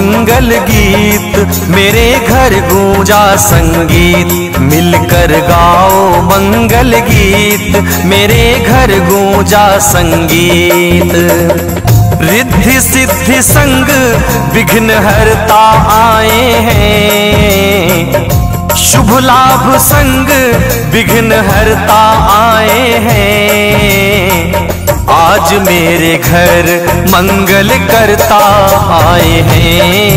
मंगल गीत, मेरे घर गूंजा संगीत। मिलकर गाओ मंगल गीत, मेरे घर गूंजा संगीत। रिद्धि सिद्धि संग विघ्न हरता आए हैं। शुभ लाभ संग विघ्न हरता आए आज मेरे घर मंगल करता आए हैं।